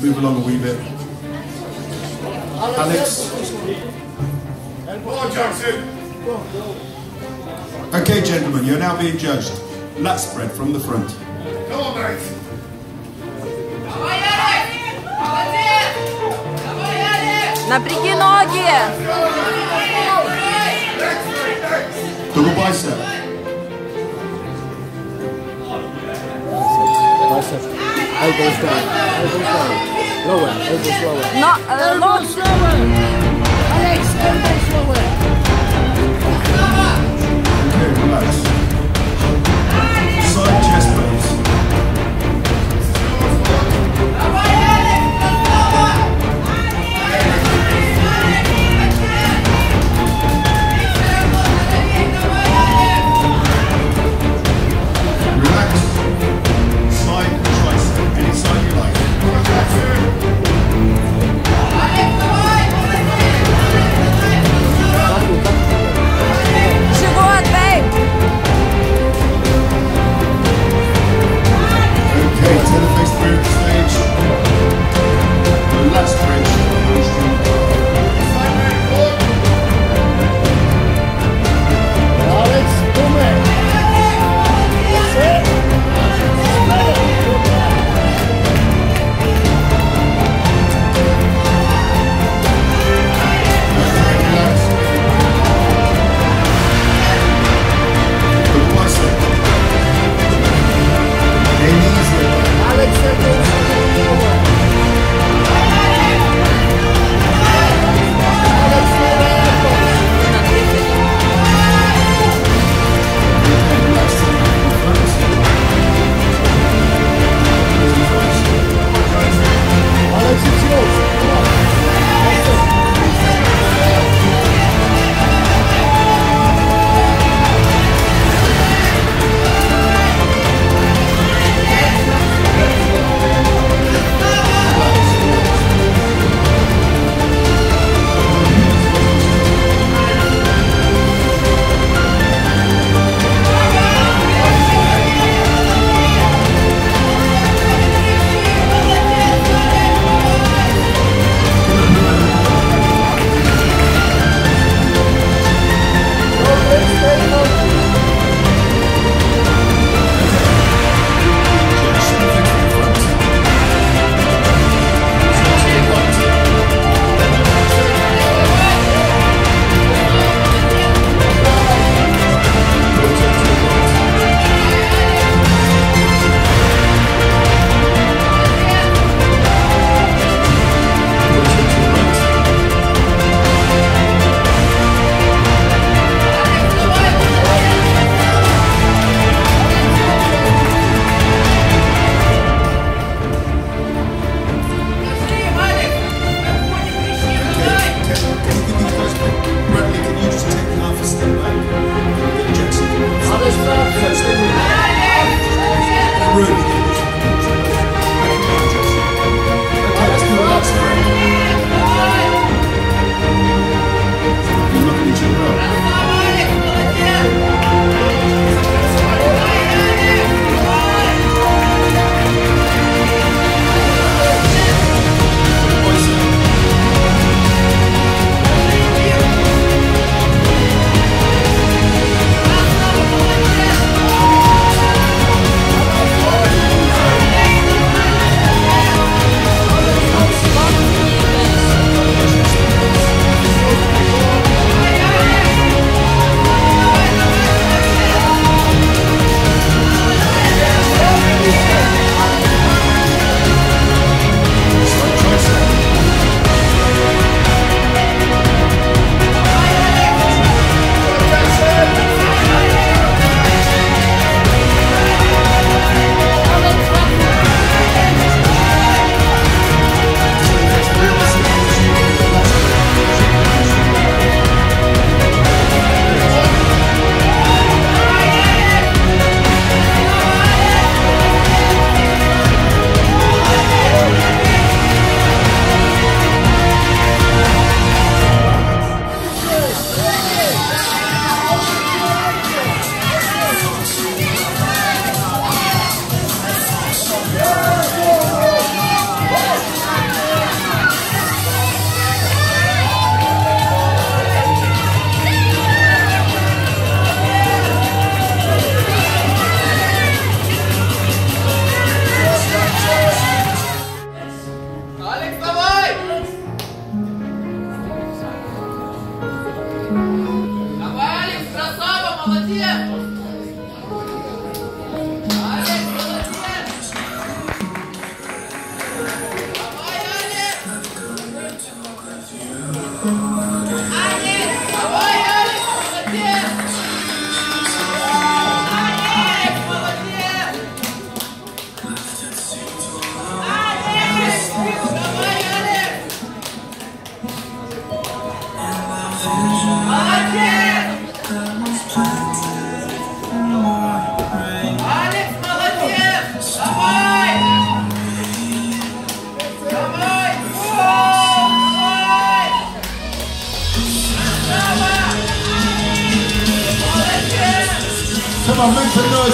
Move along a wee bit. Alex. Okay, gentlemen, you're now being judged. Lat spread from the front. Come on, mate. Напряги ноги! Double bicep. Bicep. Elbows down. Elbows down. Lower. Elbows lower. Not uh, elbows lower. Yeah.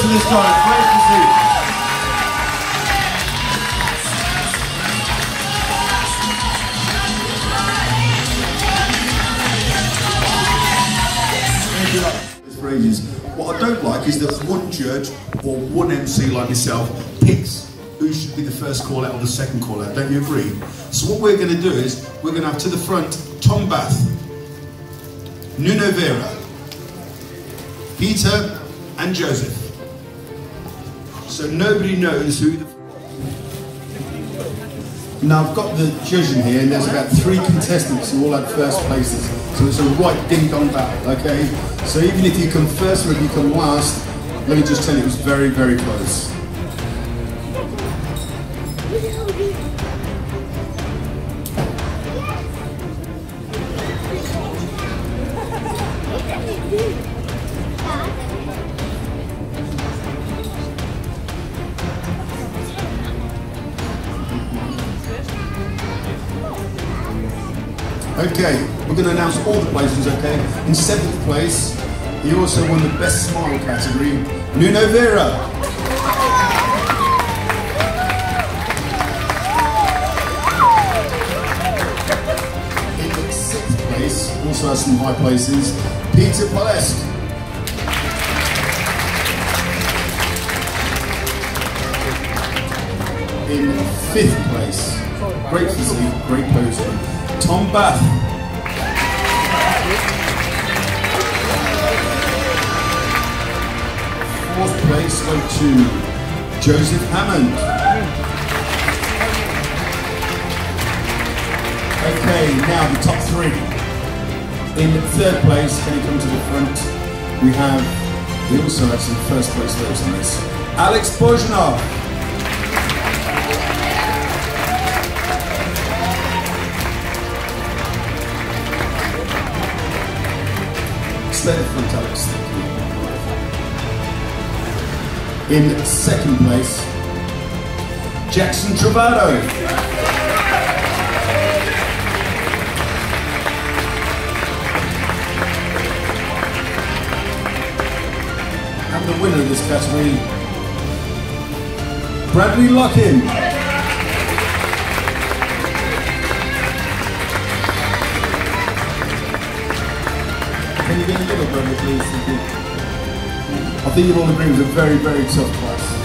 To ages. What I don't like is that one judge or one MC like myself picks who should be the first call out or the second call out. Don't you agree? So what we're going to do is we're going to have to the front Tom Bath, Nuno Vera, Peter, and Joseph. So nobody knows who the. Now I've got the judging here, and there's about three contestants who all had first places. So it's a right ding dong battle, okay? So even if you come first or if you come last, let me just tell you, it was very, very close. Okay, we're going to announce all the places, okay? In seventh place, he also won the Best Smile category, Nuno Vera. In sixth place, also has some high places, Peter Palesque. In fifth place, great physique, great poster, Tom Bath. Fourth place went to Joseph Hammond. Okay, now the top three. In third place, can you come to the front? We have, we also have some first place votes on this. Alex Bojnov. You. In second place, Jackson Travado. And the winner of this category, Bradley Lockin. Can you get a little Bradley, please? I think you'll all agree it was a very, very tough class.